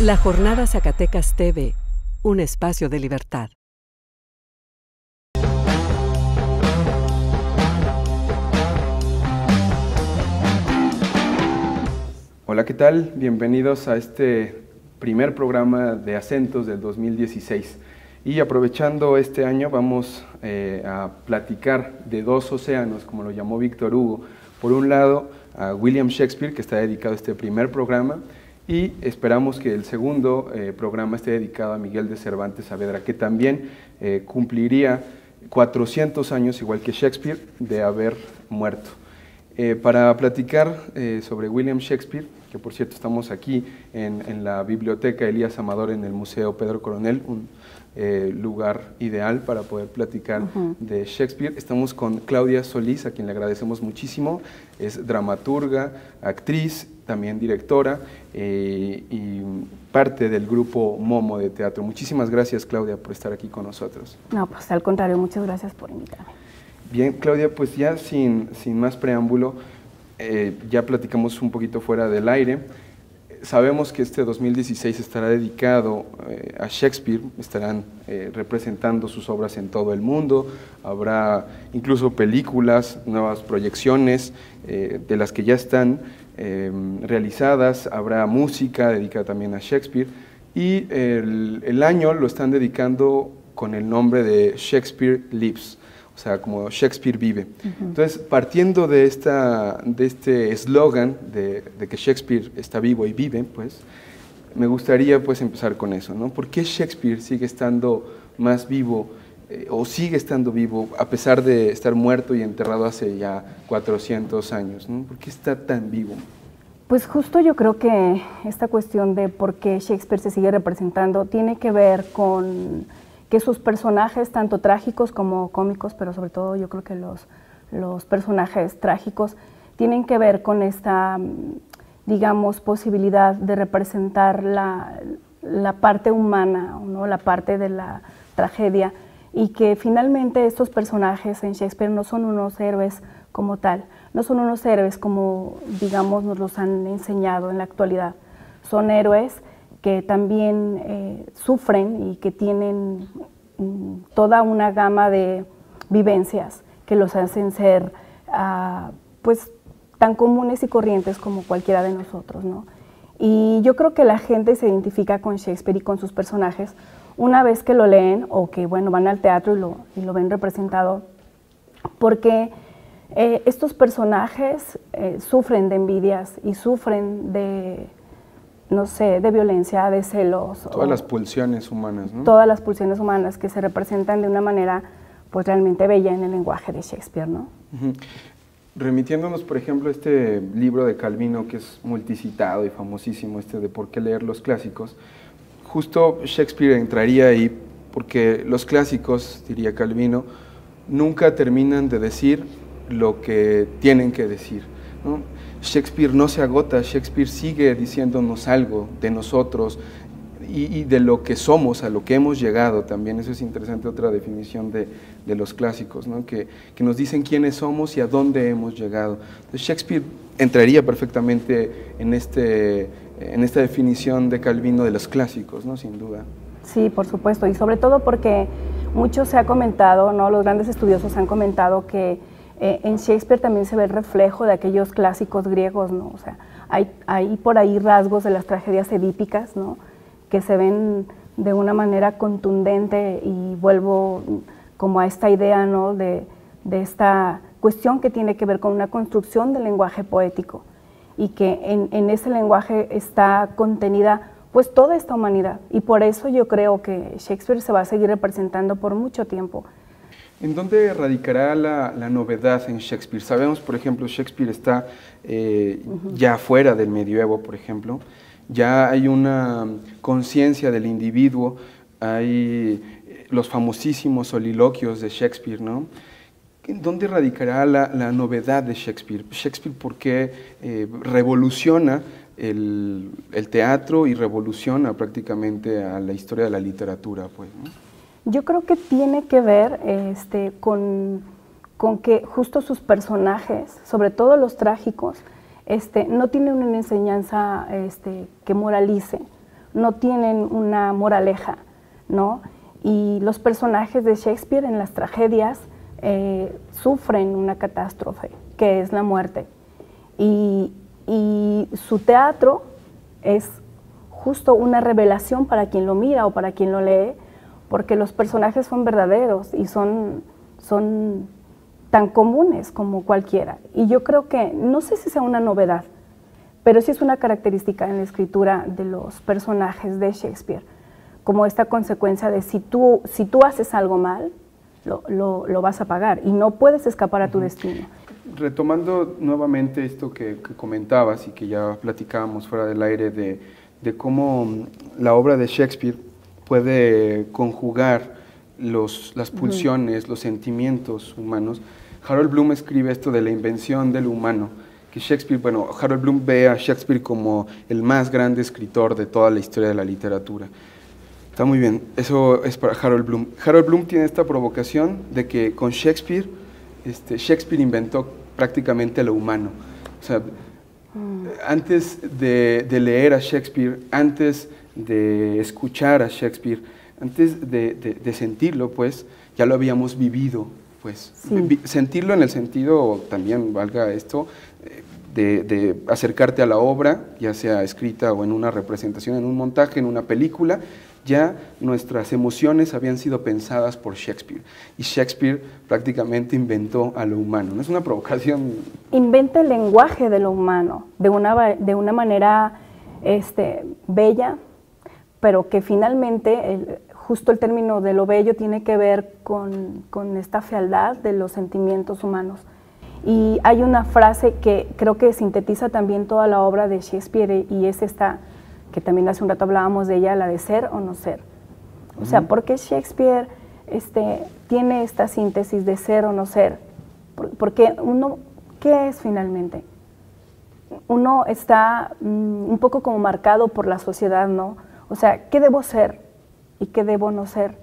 La Jornada Zacatecas TV, un espacio de libertad. Hola, ¿qué tal? Bienvenidos a este primer programa de acentos del 2016. Y aprovechando este año vamos eh, a platicar de dos océanos, como lo llamó Víctor Hugo. Por un lado, a William Shakespeare, que está dedicado a este primer programa, y esperamos que el segundo eh, programa esté dedicado a Miguel de Cervantes Saavedra, que también eh, cumpliría 400 años, igual que Shakespeare, de haber muerto. para platicar sobre William Shakespeare, que por cierto estamos aquí en, en, la Biblioteca Elías Amador en el Museo Pedro Coronel, un eh, lugar ideal para poder platicar de Shakespeare. Estamos con Claudia Solís, a quien le agradecemos muchísimo. Es dramaturga, actriz, también directora eh, y parte del grupo Momo de teatro. Muchísimas gracias, Claudia, por estar aquí con nosotros. No, pues al contrario, muchas gracias por invitarme. Bien, Claudia, pues ya sin, sin más preámbulo, eh, ya platicamos un poquito fuera del aire sabemos que este 2016 estará dedicado eh, a Shakespeare, estarán eh, representando sus obras en todo el mundo, habrá incluso películas, nuevas proyecciones de las que ya están realizadas, habrá música dedicada también a Shakespeare y el, el año lo están dedicando con el nombre de Shakespeare Lives o sea, como Shakespeare vive. Entonces, partiendo de, esta, de este eslogan de, que Shakespeare está vivo y vive, pues, me gustaría pues empezar con eso, ¿no? ¿Por qué Shakespeare sigue estando más vivo o sigue estando vivo a pesar de estar muerto y enterrado hace ya 400 años, ¿no? ¿Por qué está tan vivo? Pues justo yo creo que esta cuestión de por qué Shakespeare se sigue representando tiene que ver con que sus personajes, tanto trágicos como cómicos, pero sobre todo yo creo que los, los personajes trágicos, tienen que ver con esta, digamos, posibilidad de representar la, la parte humana, ¿no? la parte de la tragedia, y que finalmente estos personajes en Shakespeare no son unos héroes como tal, no son unos héroes como, digamos, nos los han enseñado en la actualidad, son héroes que también eh, sufren y que tienen mm, toda una gama de vivencias que los hacen ser ah, pues tan comunes y corrientes como cualquiera de nosotros. ¿no? Y yo creo que la gente se identifica con Shakespeare y con sus personajes una vez que lo leen o que bueno, van al teatro y lo, y lo ven representado, porque eh, estos personajes eh, sufren de envidias y sufren de no sé, de violencia, de celos. Todas las pulsiones humanas, ¿no? Todas las pulsiones humanas que se representan de una manera pues realmente bella en el lenguaje de Shakespeare, ¿no? Remitiéndonos, por ejemplo, a este libro de Calvino que es multicitado y famosísimo, este de por qué leer los clásicos, justo Shakespeare entraría ahí porque los clásicos, diría Calvino, nunca terminan de decir lo que tienen que decir. Shakespeare no se agota, Shakespeare sigue diciéndonos algo de nosotros y, de lo que somos, a lo que hemos llegado también. Eso es interesante, otra definición de, los clásicos, que, nos dicen quiénes somos y a dónde hemos llegado. Shakespeare entraría perfectamente en, este, en esta definición de Calvino de los clásicos, ¿no? sin duda. Sí, por supuesto, y sobre todo porque mucho se ha comentado, ¿no? los grandes estudiosos han comentado que eh, en Shakespeare también se ve el reflejo de aquellos clásicos griegos, ¿no? O sea, hay, hay por ahí rasgos de las tragedias edípicas, ¿no? Que se ven de una manera contundente y vuelvo como a esta idea, ¿no? De, de esta cuestión que tiene que ver con una construcción del lenguaje poético y que en, en, ese lenguaje está contenida pues toda esta humanidad y por eso yo creo que Shakespeare se va a seguir representando por mucho tiempo ¿En dónde radicará la, novedad en Shakespeare? Sabemos, por ejemplo, Shakespeare está eh, ya fuera del medioevo, por ejemplo, ya hay una conciencia del individuo, hay los famosísimos soliloquios de Shakespeare, ¿no? ¿En dónde radicará la, novedad de Shakespeare? Shakespeare, ¿por qué eh, revoluciona el, el, teatro y revoluciona prácticamente a la historia de la literatura? Pues. Yo creo que tiene que ver este, con, que justo sus personajes, sobre todo los trágicos, este, no tienen una enseñanza este, que moralice. no tienen una moraleja, ¿no? Y los personajes de Shakespeare en las tragedias eh, sufren una catástrofe, que es la muerte. Y, y su teatro es justo una revelación para quien lo mira o para quien lo lee, porque los personajes son verdaderos y son, son tan comunes como cualquiera. Y yo creo que, no sé si sea una novedad, pero sí es una característica en la escritura de los personajes de Shakespeare, como esta consecuencia de si tú, si tú haces algo mal, lo, lo, vas a pagar y no puedes escapar a tu destino. Retomando nuevamente esto que, comentabas y que ya platicábamos fuera del aire de, de cómo la obra de Shakespeare puede conjugar los, las pulsiones, los sentimientos humanos. Harold Bloom escribe esto de la invención del humano, que Shakespeare, bueno, Harold Bloom ve a Shakespeare como el más grande escritor de toda la historia de la literatura. Está muy bien, eso es para Harold Bloom. Harold Bloom tiene esta provocación de que con Shakespeare, este, Shakespeare inventó prácticamente lo humano. O sea, mm. antes de, leer a Shakespeare, antes de escuchar a Shakespeare, antes de, sentirlo, pues, ya lo habíamos vivido, pues. Sentirlo en el sentido, también valga esto, de, acercarte a la obra, ya sea escrita o en una representación, en un montaje, en una película, ya nuestras emociones habían sido pensadas por Shakespeare. Y Shakespeare prácticamente inventó a lo humano. ¿No es una provocación? Inventa el lenguaje de lo humano de una, de una manera este, bella, pero que finalmente justo el término de lo bello tiene que ver con, con esta fealdad de los sentimientos humanos. Y hay una frase que creo que sintetiza también toda la obra de Shakespeare y es esta que también hace un rato hablábamos de ella, la de ser o no ser. O sea, ¿por qué Shakespeare este, tiene esta síntesis de ser o no ser? Porque uno, ¿qué es finalmente? Uno está mm, un poco como marcado por la sociedad, ¿no? O sea, ¿qué debo ser y qué debo no ser?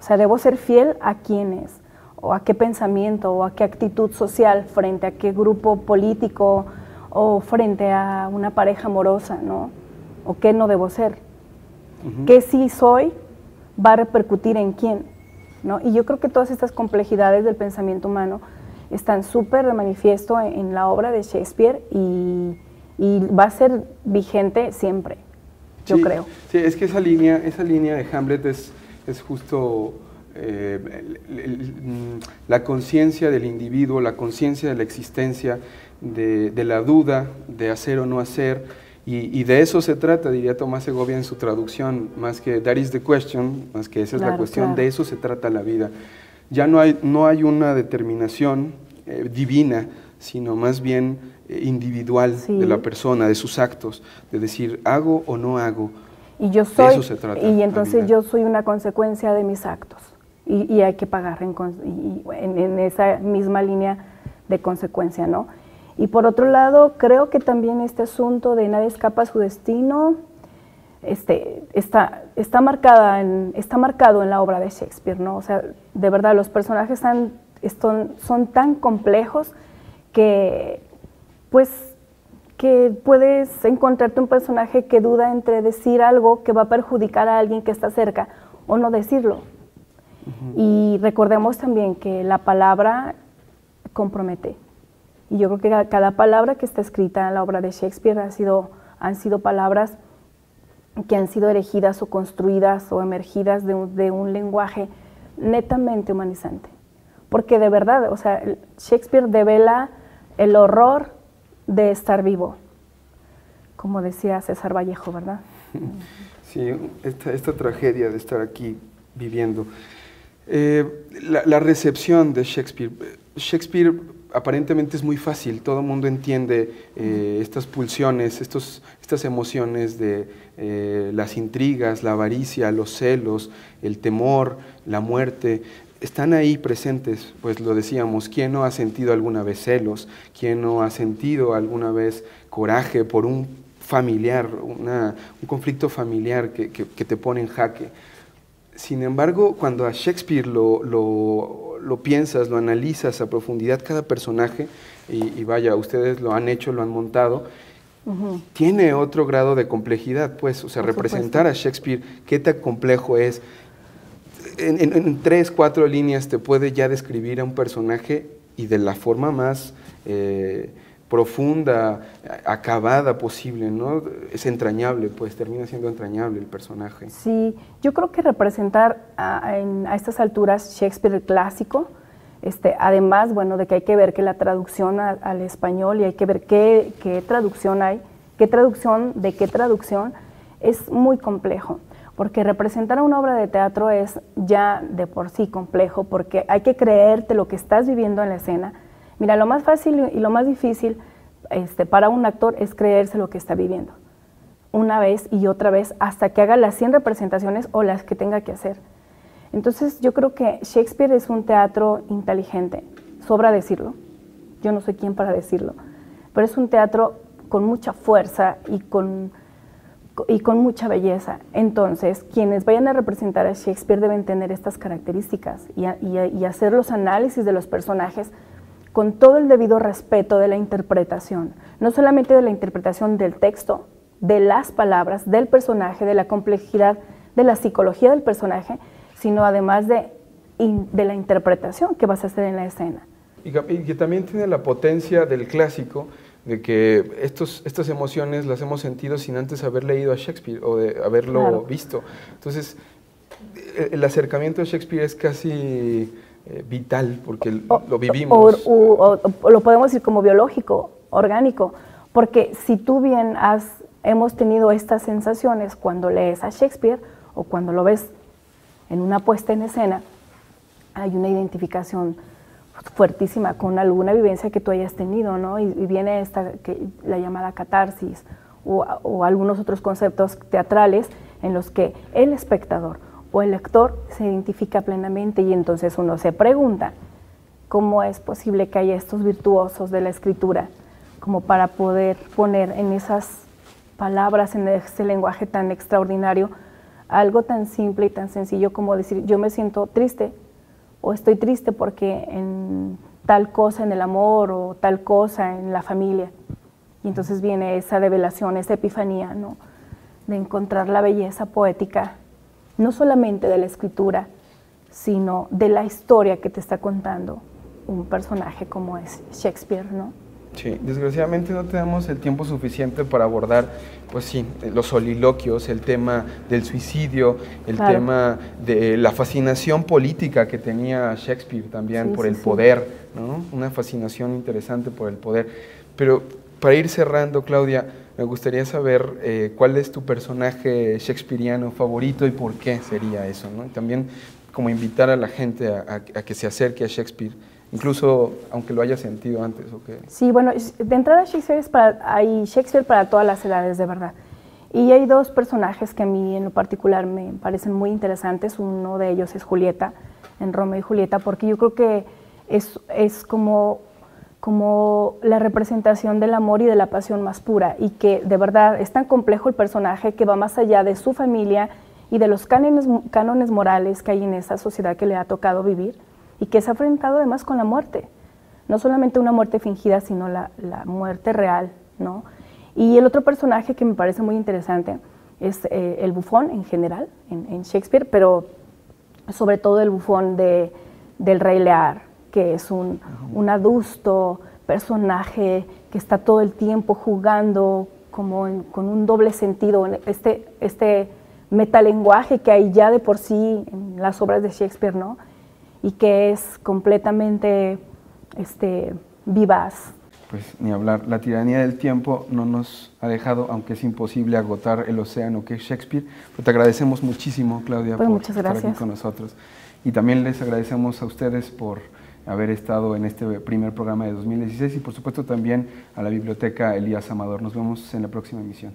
O sea, ¿debo ser fiel a quiénes? ¿O a qué pensamiento? ¿O a qué actitud social frente a qué grupo político? ¿O frente a una pareja amorosa, ¿no? o qué no debo ser. ¿Qué sí soy va a repercutir en quién? ¿no? Y yo creo que todas estas complejidades del pensamiento humano están súper de manifiesto en, la obra de Shakespeare y, va a ser vigente siempre, yo creo. Sí, es que esa línea, esa línea de Hamlet es, es justo eh, la conciencia del individuo, la conciencia de la existencia, de, de, la duda, de hacer o no hacer, y, de eso se trata, diría Tomás Segovia en su traducción, más que that is the question, más que esa es la cuestión, de eso se trata la vida. Ya no hay, no hay una determinación eh, divina, sino más bien eh, individual de la persona, de sus actos, de decir, hago o no hago. Y yo soy, de eso se trata, y entonces yo soy una consecuencia de mis actos, y, hay que pagar en, en, esa misma línea de consecuencia, ¿no? Y por otro lado, creo que también este asunto de nadie escapa a su destino este, está, está, marcada en, está marcado en la obra de Shakespeare, ¿no? O sea, de verdad, los personajes son, son tan complejos que, pues, que puedes encontrarte un personaje que duda entre decir algo que va a perjudicar a alguien que está cerca o no decirlo. Y recordemos también que la palabra compromete. Y yo creo que cada, palabra que está escrita en la obra de Shakespeare ha sido, han sido palabras que han sido erigidas o construidas o emergidas de un, de un lenguaje netamente humanizante. Porque de verdad, o sea, Shakespeare devela el horror de estar vivo, como decía César Vallejo, ¿verdad? Sí, esta, esta tragedia de estar aquí viviendo. Eh, la, la, recepción de Shakespeare. Shakespeare aparentemente es muy fácil, todo el mundo entiende eh, estas pulsiones, estos, estas emociones de eh, las intrigas, la avaricia, los celos, el temor, la muerte, están ahí presentes, pues lo decíamos, ¿quién no ha sentido alguna vez celos? ¿Quién no ha sentido alguna vez coraje por un familiar, un conflicto familiar que, te pone en jaque? Sin embargo, cuando a Shakespeare lo lo piensas, lo analizas a profundidad cada personaje, y, vaya, ustedes lo han hecho, lo han montado, tiene otro grado de complejidad, pues, o sea, representar a Shakespeare, qué tan complejo es. En, tres, cuatro líneas te puede ya describir a un personaje y de la forma más eh, profunda, acabada posible, ¿no? Es entrañable, pues termina siendo entrañable el personaje. Sí, yo creo que representar a, estas alturas Shakespeare el clásico, este, además, bueno, de que hay que ver que la traducción al, español y hay que ver qué, qué traducción hay, qué traducción, de qué traducción, es muy complejo porque representar una obra de teatro es ya de por sí complejo, porque hay que creerte lo que estás viviendo en la escena, Mira, lo más fácil y lo más difícil este, para un actor es creerse lo que está viviendo. Una vez y otra vez hasta que haga las 100 representaciones o las que tenga que hacer. Entonces yo creo que Shakespeare es un teatro inteligente, sobra decirlo. Yo no soy quien para decirlo, pero es un teatro con mucha fuerza y con, y con mucha belleza. Entonces, quienes vayan a representar a Shakespeare deben tener estas características y, y hacer los análisis de los personajes con todo el debido respeto de la interpretación, no solamente de la interpretación del texto, de las palabras, del personaje, de la complejidad de la psicología del personaje, sino además de, de la interpretación que vas a hacer en la escena. Y que, también tiene la potencia del clásico, de que estos, estas emociones las hemos sentido sin antes haber leído a Shakespeare o de haberlo visto. Entonces, el acercamiento a Shakespeare es casi eh, vital, porque lo vivimos. O, lo podemos decir como biológico, orgánico, porque si tú bien has, hemos tenido estas sensaciones cuando lees a Shakespeare o cuando lo ves en una puesta en escena, hay una identificación fuertísima con alguna vivencia que tú hayas tenido, ¿no? Y, viene esta, que, la llamada catarsis o, o algunos otros conceptos teatrales en los que el espectador o el lector se identifica plenamente y entonces uno se pregunta cómo es posible que haya estos virtuosos de la escritura como para poder poner en esas palabras, en ese lenguaje tan extraordinario, algo tan simple y tan sencillo como decir yo me siento triste o estoy triste porque en tal cosa en el amor o tal cosa en la familia. Y entonces viene esa revelación, esa epifanía, ¿no? De encontrar la belleza poética no solamente de la escritura, sino de la historia que te está contando un personaje como es Shakespeare, ¿no? Sí, desgraciadamente no tenemos el tiempo suficiente para abordar, pues sí, los soliloquios, el tema del suicidio, el tema de la fascinación política que tenía Shakespeare también por el poder, ¿no? Una fascinación interesante por el poder. Pero para ir cerrando, Claudia, me gustaría saber eh, cuál es tu personaje shakespeariano favorito y por qué sería eso, ¿no? también como invitar a la gente a, que se acerque a Shakespeare, incluso aunque lo haya sentido antes. ¿o Sí, bueno, de entrada Shakespeare para, hay Shakespeare para todas las edades, de verdad. Y hay dos personajes que a mí en lo particular me parecen muy interesantes. Uno de ellos es Julieta, en Romeo y Julieta, porque yo creo que es, es como como la representación del amor y de la pasión más pura y que de verdad es tan complejo el personaje que va más allá de su familia y de los cánones, cánones morales que hay en esa sociedad que le ha tocado vivir y que se ha enfrentado además con la muerte, no solamente una muerte fingida, sino la, muerte real. ¿no? Y el otro personaje que me parece muy interesante es eh, el bufón en general, en, Shakespeare, pero sobre todo el bufón de, del rey Lear, que es un, adusto personaje que está todo el tiempo jugando como con un doble sentido, este, este metalenguaje que hay ya de por sí en las obras de Shakespeare, ¿no? Y que es completamente este, vivaz. Pues ni hablar, la tiranía del tiempo no nos ha dejado, aunque es imposible agotar el océano que es Shakespeare, pero te agradecemos muchísimo, Claudia, pues por estar aquí con nosotros. Y también les agradecemos a ustedes por haber estado en este primer programa de 2016 y por supuesto también a la Biblioteca Elías Amador. Nos vemos en la próxima emisión.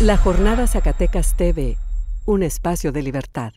La Jornada Zacatecas TV, un espacio de libertad.